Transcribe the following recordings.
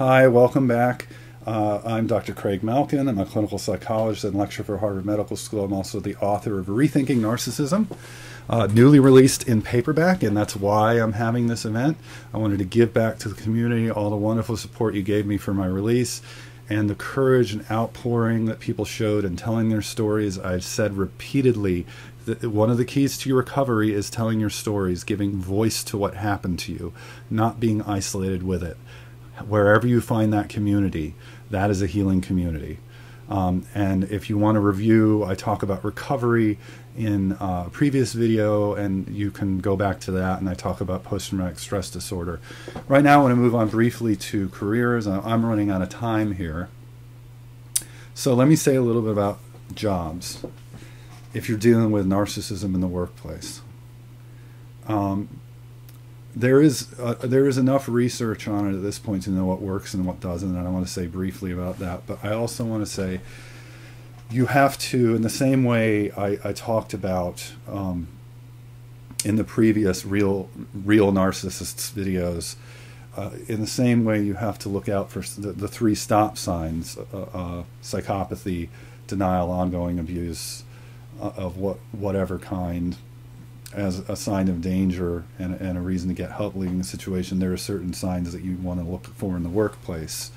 Hi, welcome back. Uh, I'm Dr. Craig Malkin. I'm a clinical psychologist and lecturer for Harvard Medical School. I'm also the author of Rethinking Narcissism, uh, newly released in paperback, and that's why I'm having this event. I wanted to give back to the community all the wonderful support you gave me for my release and the courage and outpouring that people showed in telling their stories. I've said repeatedly that one of the keys to your recovery is telling your stories, giving voice to what happened to you, not being isolated with it wherever you find that community, that is a healing community. Um, and if you want to review, I talk about recovery in a previous video, and you can go back to that. And I talk about post-traumatic stress disorder. Right now, I want to move on briefly to careers. I'm running out of time here. So let me say a little bit about jobs. If you're dealing with narcissism in the workplace, um, there is uh, there is enough research on it at this point to know what works and what doesn't, and I want to say briefly about that. But I also want to say you have to, in the same way I, I talked about um, in the previous real real narcissists videos. Uh, in the same way, you have to look out for the, the three stop signs: uh, uh, psychopathy, denial, ongoing abuse uh, of what whatever kind, as a sign of danger and, and a reason to get help leaving the situation, there are certain signs that you want to look for in the workplace.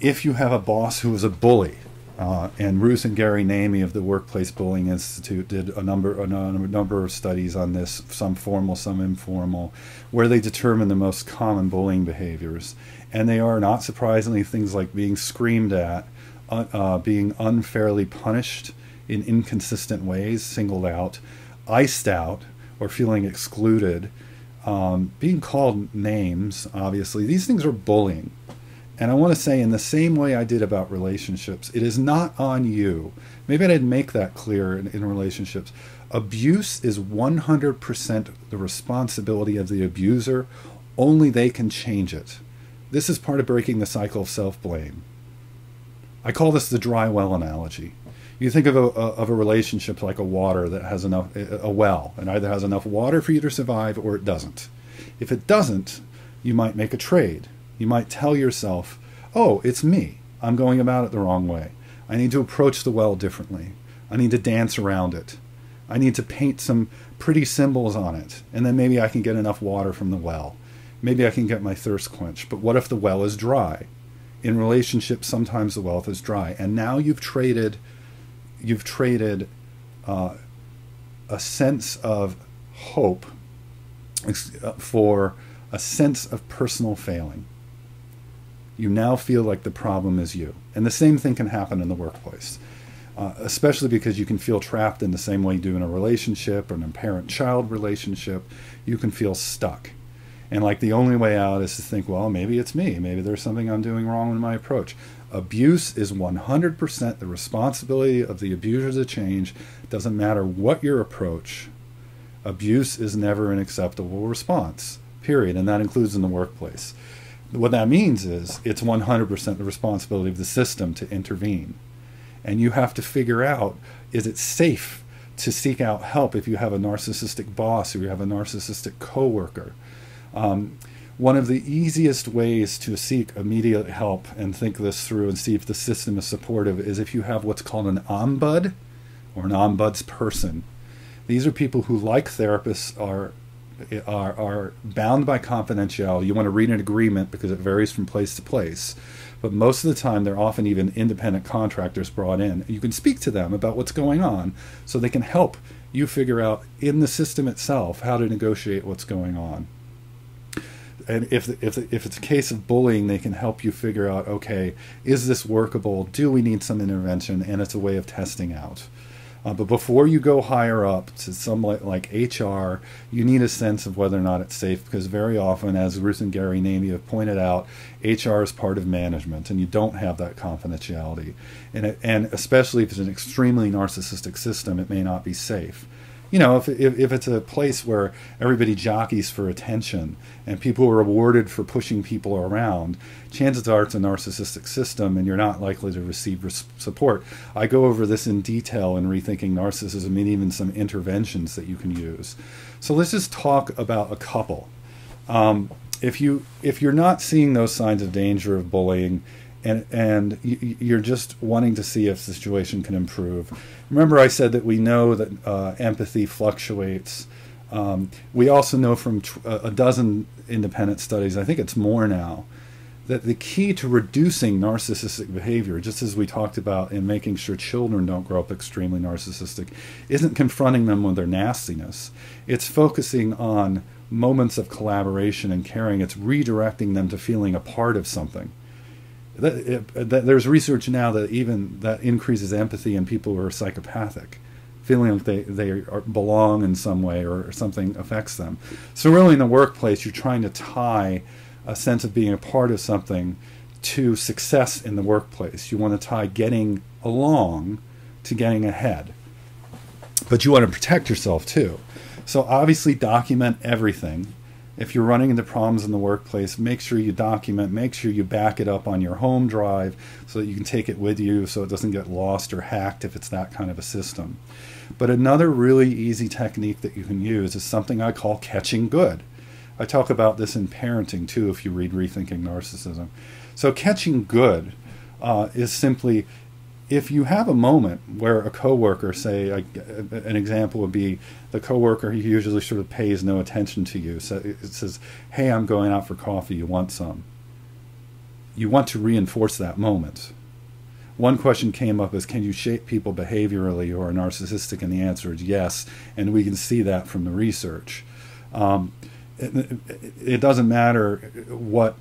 If you have a boss who is a bully, uh, and Ruth and Gary Namie of the Workplace Bullying Institute did a number a number of studies on this, some formal, some informal, where they determine the most common bullying behaviors, and they are not surprisingly things like being screamed at, uh, uh, being unfairly punished in inconsistent ways, singled out, iced out or feeling excluded, um, being called names, obviously, these things are bullying. And I want to say, in the same way I did about relationships, it is not on you. Maybe I didn't make that clear in, in relationships. Abuse is 100% the responsibility of the abuser, only they can change it. This is part of breaking the cycle of self blame. I call this the dry well analogy you think of a, of a relationship like a water that has enough a well and either has enough water for you to survive or it doesn't. If it doesn't you might make a trade. You might tell yourself oh it's me. I'm going about it the wrong way. I need to approach the well differently. I need to dance around it. I need to paint some pretty symbols on it and then maybe i can get enough water from the well. Maybe i can get my thirst quenched. But what if the well is dry? In relationships sometimes the well is dry. And now you've traded you've traded uh, a sense of hope uh, for a sense of personal failing. You now feel like the problem is you. And the same thing can happen in the workplace, uh, especially because you can feel trapped in the same way you do in a relationship or an parent child relationship. You can feel stuck. And like the only way out is to think, well, maybe it's me. Maybe there's something I'm doing wrong in my approach. Abuse is 100% the responsibility of the abuser to change. Doesn't matter what your approach, abuse is never an acceptable response, period. And that includes in the workplace. What that means is it's 100% the responsibility of the system to intervene. And you have to figure out is it safe to seek out help if you have a narcissistic boss or you have a narcissistic coworker? Um, one of the easiest ways to seek immediate help and think this through and see if the system is supportive is if you have what's called an ombud or an ombuds person. These are people who, like therapists, are are, are bound by confidentiality. You want to read an agreement because it varies from place to place. But most of the time, they're often even independent contractors brought in. You can speak to them about what's going on so they can help you figure out in the system itself how to negotiate what's going on and if if if it's a case of bullying, they can help you figure out okay, is this workable? Do we need some intervention? And it's a way of testing out. Uh, but before you go higher up to some like, like, HR, you need a sense of whether or not it's safe because very often, as Ruth and Gary Namie have pointed out, HR is part of management and you don't have that confidentiality. And, it, and especially if it's an extremely narcissistic system, it may not be safe you know, if, if, if it's a place where everybody jockeys for attention and people are rewarded for pushing people around, chances are it's a narcissistic system and you're not likely to receive res- support. I go over this in detail in Rethinking Narcissism and even some interventions that you can use. So let's just talk about a couple. Um, if you if you're not seeing those signs of danger of bullying, and and you're just wanting to see if the situation can improve. Remember, I said that we know that uh, empathy fluctuates. Um, we also know from a dozen independent studies, I think it's more now, that the key to reducing narcissistic behavior, just as we talked about in making sure children don't grow up extremely narcissistic, isn't confronting them with their nastiness. It's focusing on moments of collaboration and caring. It's redirecting them to feeling a part of something that, it, that there's research now that even that increases empathy in people who are psychopathic feeling like they, they are, belong in some way or something affects them. So really in the workplace you're trying to tie a sense of being a part of something to success in the workplace. You want to tie getting along to getting ahead. But you want to protect yourself too. So obviously document everything if you're running into problems in the workplace, make sure you document, make sure you back it up on your home drive so that you can take it with you so it doesn't get lost or hacked if it's that kind of a system. But another really easy technique that you can use is something I call catching good. I talk about this in parenting too if you read Rethinking Narcissism. So, catching good uh, is simply if you have a moment where a coworker, say, an example would be the coworker he usually sort of pays no attention to you. So it says, "Hey, I'm going out for coffee. You want some?" You want to reinforce that moment. One question came up is, can you shape people behaviorally who are narcissistic? And the answer is yes, and we can see that from the research. Um, it, it doesn't matter what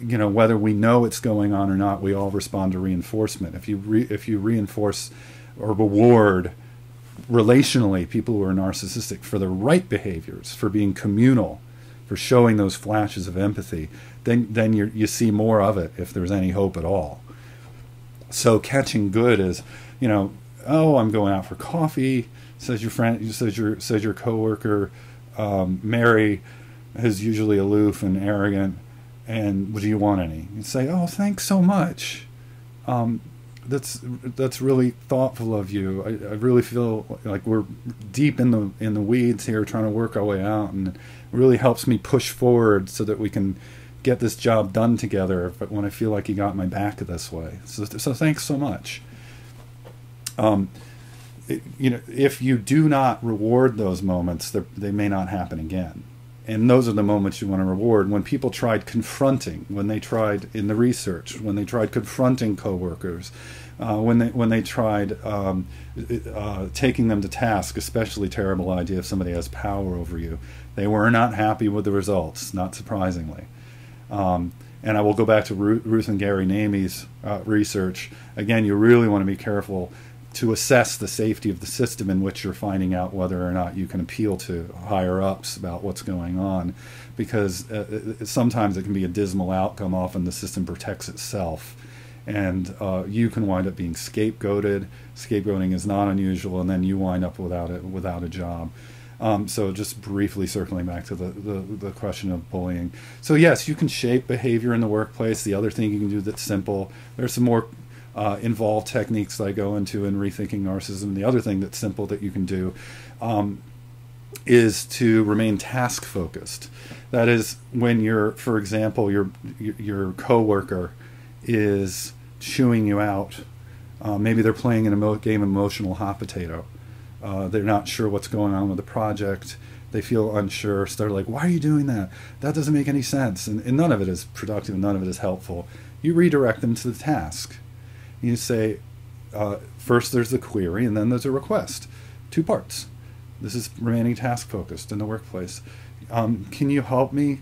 you know whether we know it's going on or not we all respond to reinforcement. If you re, if you reinforce or reward relationally people who are narcissistic for the right behaviors for being communal for showing those flashes of empathy then then you you see more of it if there's any hope at all. So catching good is you know oh i'm going out for coffee says your friend says your says your coworker. Um, mary is usually aloof and arrogant and do you want any? You say, oh, thanks so much. Um, that's that's really thoughtful of you. I, I, really feel like we're deep in the in the weeds here, trying to work our way out, and it really helps me push forward so that we can get this job done together. But when I feel like you got my back this way, so so thanks so much. Um, it, you know, if you do not reward those moments, they may not happen again and those are the moments you want to reward. When people tried confronting when they tried in the research when they tried confronting coworkers uh, when they when they tried um, uh, taking them to task especially terrible idea if somebody has power over you they were not happy with the results not surprisingly. Um, and I will go back to Ruth and Gary Namie's uh, research. Again you really want to be careful to assess the safety of the system in which you're finding out whether or not you can appeal to higher ups about what's going on because uh, sometimes it can be a dismal outcome often the system protects itself and uh, you can wind up being scapegoated scapegoating is not unusual and then you wind up without it without a job um, so just briefly circling back to the, the, the, question of bullying. So yes, you can shape behavior in the workplace. The other thing you can do that's simple. There's some more uh, involved techniques that I go into in rethinking narcissism. The other thing that's simple that you can do um, is to remain task focused. That is, when you're, for example, your your coworker is chewing you out. Uh, maybe they're playing an emo- game emotional hot potato. Uh, they're not sure what's going on with the project. They feel unsure. So they're like, "Why are you doing that? That doesn't make any sense." And, and none of it is productive. None of it is helpful. You redirect them to the task you say uh, first there's the query and then there's a request. Two parts. This is remaining task focused in the workplace. Um, can you help me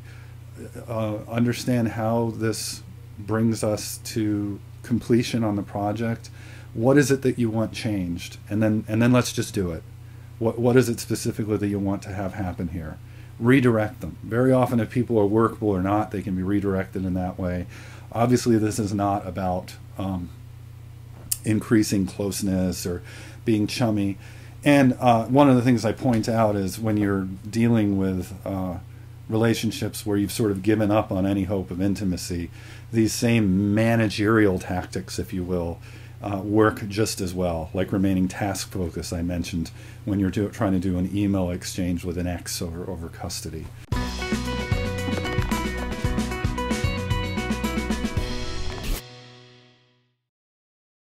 uh, understand how this brings us to completion on the project? What is it that you want changed? And then and then let's just do it. What what is it specifically that you want to have happen here? Redirect them. Very often, if people are workable or not, they can be redirected in that way. Obviously, this is not about um, increasing closeness or being chummy. And uh, one of the things I point out is when you're dealing with uh, relationships where you've sort of given up on any hope of intimacy, these same managerial tactics, if you will, uh, work just as well, like remaining task focused, I mentioned, when you're do, trying to do an email exchange with an ex over, over custody.